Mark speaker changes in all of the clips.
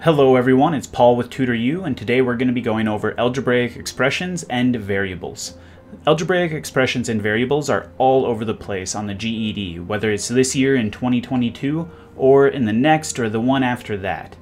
Speaker 1: Hello everyone, it's Paul with TutorU, and today we're going to be going over algebraic expressions and variables. Algebraic expressions and variables are all over the place on the GED, whether it's this year in 2022 or in the next or the one after that.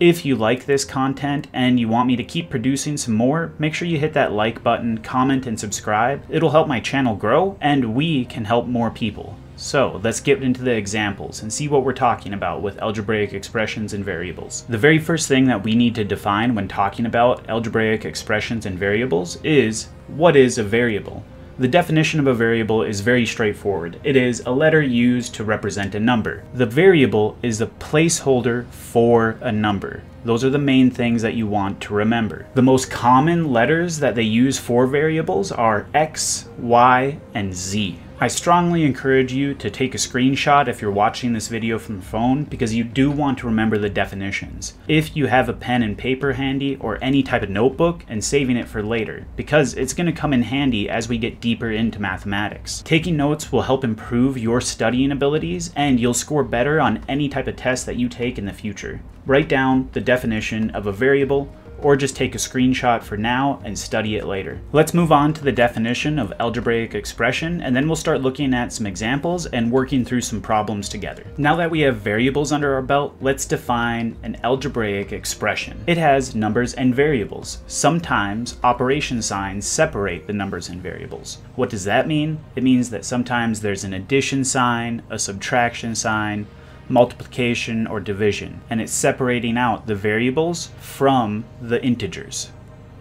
Speaker 1: If you like this content and you want me to keep producing some more, make sure you hit that like button, comment, and subscribe. It'll help my channel grow, and we can help more people. So let's get into the examples and see what we're talking about with algebraic expressions and variables. The very first thing that we need to define when talking about algebraic expressions and variables is what is a variable? The definition of a variable is very straightforward. It is a letter used to represent a number. The variable is a placeholder for a number. Those are the main things that you want to remember. The most common letters that they use for variables are X, Y, and Z. I strongly encourage you to take a screenshot if you're watching this video from the phone because you do want to remember the definitions. If you have a pen and paper handy or any type of notebook and saving it for later because it's going to come in handy as we get deeper into mathematics. Taking notes will help improve your studying abilities and you'll score better on any type of test that you take in the future. Write down the definition of a variable or just take a screenshot for now and study it later. Let's move on to the definition of algebraic expression, and then we'll start looking at some examples and working through some problems together. Now that we have variables under our belt, let's define an algebraic expression. It has numbers and variables. Sometimes operation signs separate the numbers and variables. What does that mean? It means that sometimes there's an addition sign, a subtraction sign, multiplication, or division, and it's separating out the variables from the integers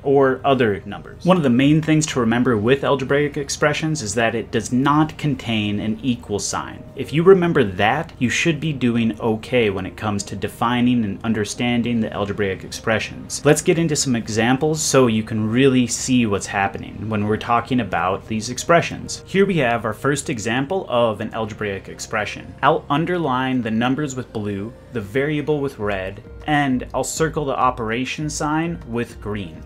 Speaker 1: or other numbers. One of the main things to remember with algebraic expressions is that it does not contain an equal sign. If you remember that, you should be doing okay when it comes to defining and understanding the algebraic expressions. Let's get into some examples so you can really see what's happening when we're talking about these expressions. Here we have our first example of an algebraic expression. I'll underline the numbers with blue, the variable with red, and I'll circle the operation sign with green.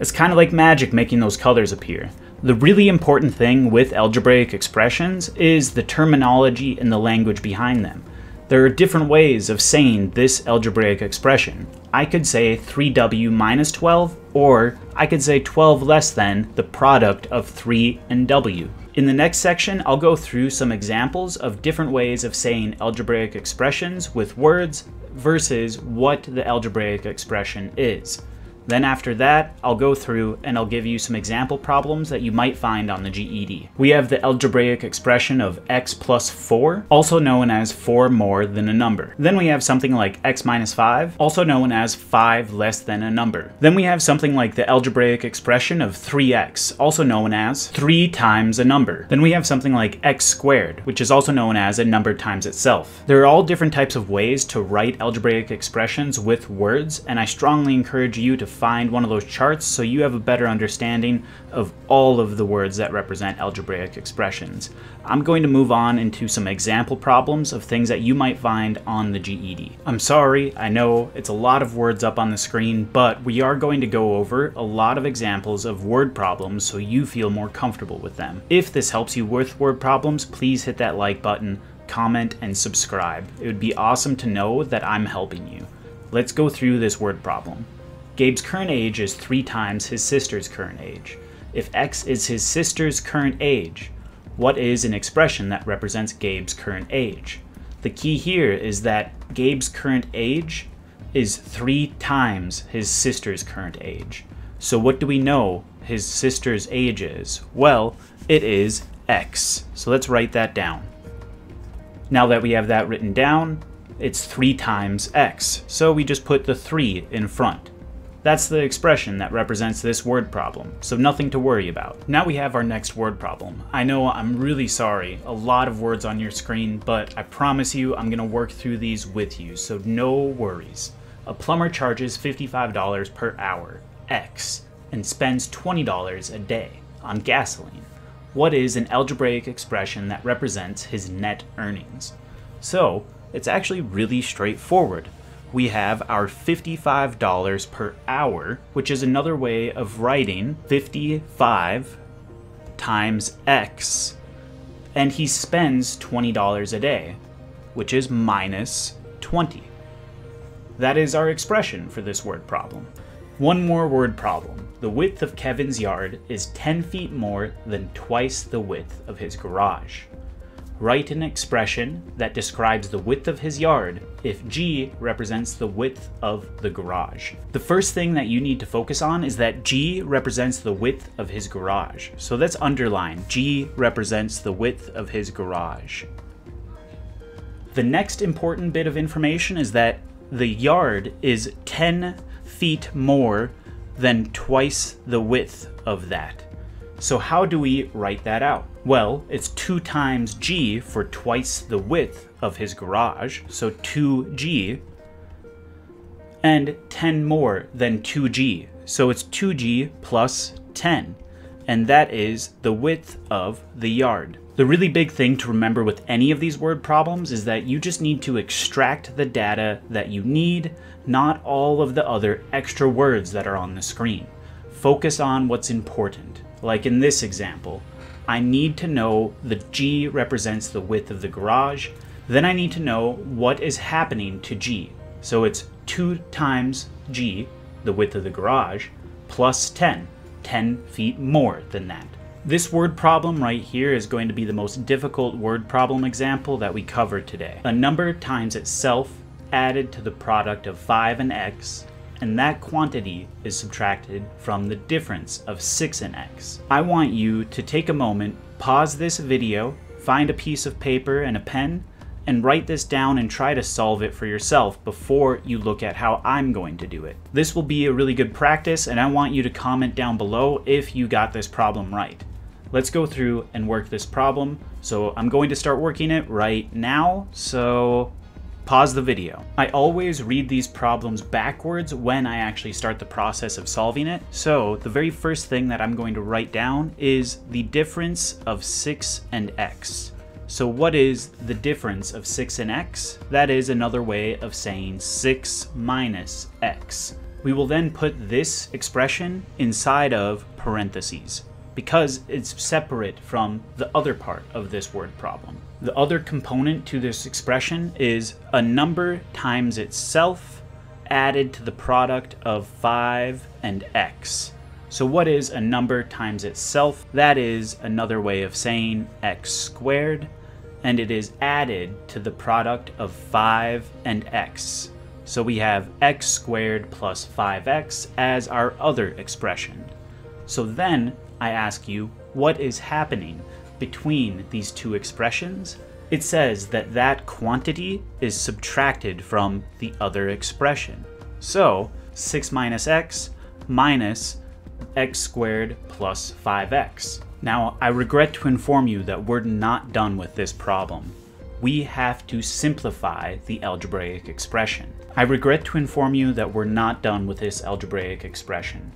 Speaker 1: It's kind of like magic making those colors appear. The really important thing with algebraic expressions is the terminology and the language behind them. There are different ways of saying this algebraic expression. I could say 3w minus 12, or I could say 12 less than the product of 3 and w. In the next section, I'll go through some examples of different ways of saying algebraic expressions with words versus what the algebraic expression is. Then after that, I'll go through and I'll give you some example problems that you might find on the GED. We have the algebraic expression of x plus 4, also known as 4 more than a number. Then we have something like x minus 5, also known as 5 less than a number. Then we have something like the algebraic expression of 3x, also known as 3 times a number. Then we have something like x squared, which is also known as a number times itself. There are all different types of ways to write algebraic expressions with words, and I strongly encourage you to find one of those charts so you have a better understanding of all of the words that represent algebraic expressions. I'm going to move on into some example problems of things that you might find on the GED. I'm sorry, I know it's a lot of words up on the screen, but we are going to go over a lot of examples of word problems so you feel more comfortable with them. If this helps you with word problems, please hit that like button, comment, and subscribe. It would be awesome to know that I'm helping you. Let's go through this word problem. Gabe's current age is three times his sister's current age. If x is his sister's current age, what is an expression that represents Gabe's current age? The key here is that Gabe's current age is three times his sister's current age. So what do we know his sister's age is? Well, it is x. So let's write that down. Now that we have that written down, it's 3 times x. So we just put the 3 in front. That's the expression that represents this word problem, so nothing to worry about. Now we have our next word problem. I know I'm really sorry, a lot of words on your screen, but I promise you I'm gonna work through these with you, so no worries. A plumber charges $55 per hour, X, and spends $20 a day on gasoline. What is an algebraic expression that represents his net earnings? So, it's actually really straightforward we have our $55 per hour, which is another way of writing 55 times X, and he spends $20 a day, which is minus 20. That is our expression for this word problem. One more word problem. The width of Kevin's yard is 10 feet more than twice the width of his garage. Write an expression that describes the width of his yard if G represents the width of the garage. The first thing that you need to focus on is that G represents the width of his garage. So let's underline G represents the width of his garage. The next important bit of information is that the yard is 10 feet more than twice the width of that. So how do we write that out? Well, it's 2 times g for twice the width of his garage, so 2g, and 10 more than 2g, so it's 2g plus 10, and that is the width of the yard. The really big thing to remember with any of these word problems is that you just need to extract the data that you need, not all of the other extra words that are on the screen. Focus on what's important. Like in this example, I need to know the G represents the width of the garage, then I need to know what is happening to G. So it's 2 times G, the width of the garage, plus 10, 10 feet more than that. This word problem right here is going to be the most difficult word problem example that we cover today. A number times itself added to the product of 5 and x and that quantity is subtracted from the difference of 6 and x. I want you to take a moment, pause this video, find a piece of paper and a pen, and write this down and try to solve it for yourself before you look at how I'm going to do it. This will be a really good practice and I want you to comment down below if you got this problem right. Let's go through and work this problem. So I'm going to start working it right now. So pause the video. I always read these problems backwards when I actually start the process of solving it. So the very first thing that I'm going to write down is the difference of 6 and x. So what is the difference of 6 and x? That is another way of saying 6 minus x. We will then put this expression inside of parentheses because it's separate from the other part of this word problem. The other component to this expression is a number times itself added to the product of 5 and x. So what is a number times itself? That is another way of saying x squared, and it is added to the product of 5 and x. So we have x squared plus 5x as our other expression. So then I ask you, what is happening between these two expressions? It says that that quantity is subtracted from the other expression. So 6 minus x minus x squared plus 5x. Now, I regret to inform you that we're not done with this problem. We have to simplify the algebraic expression. I regret to inform you that we're not done with this algebraic expression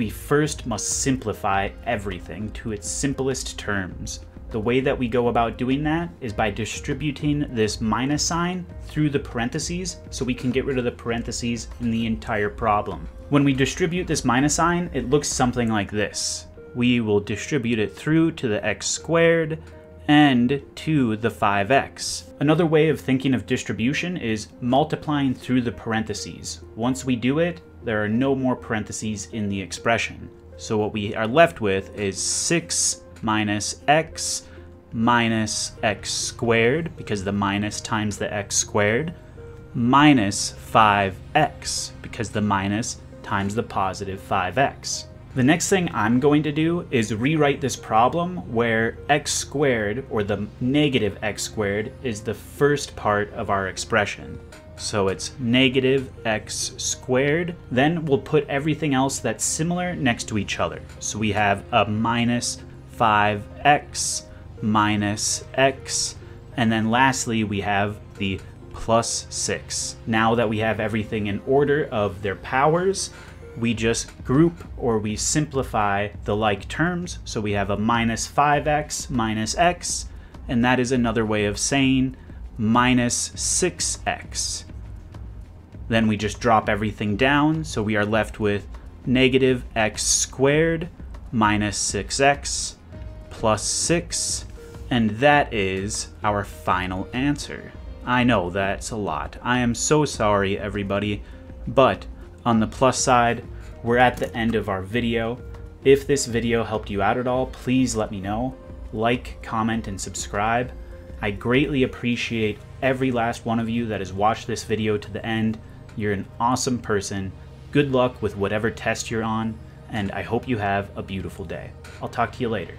Speaker 1: we first must simplify everything to its simplest terms. The way that we go about doing that is by distributing this minus sign through the parentheses so we can get rid of the parentheses in the entire problem. When we distribute this minus sign, it looks something like this. We will distribute it through to the x squared and to the 5x. Another way of thinking of distribution is multiplying through the parentheses. Once we do it, there are no more parentheses in the expression. So what we are left with is 6 minus x minus x squared, because the minus times the x squared, minus 5x, because the minus times the positive 5x. The next thing I'm going to do is rewrite this problem where x squared, or the negative x squared, is the first part of our expression. So it's negative x squared. Then we'll put everything else that's similar next to each other. So we have a minus 5x minus x. And then lastly, we have the plus 6. Now that we have everything in order of their powers, we just group or we simplify the like terms. So we have a minus 5x minus x, and that is another way of saying minus 6x. Then we just drop everything down, so we are left with negative x squared minus 6x plus 6, and that is our final answer. I know that's a lot. I am so sorry, everybody. But on the plus side, we're at the end of our video. If this video helped you out at all, please let me know. Like, comment, and subscribe. I greatly appreciate every last one of you that has watched this video to the end. You're an awesome person. Good luck with whatever test you're on, and I hope you have a beautiful day. I'll talk to you later.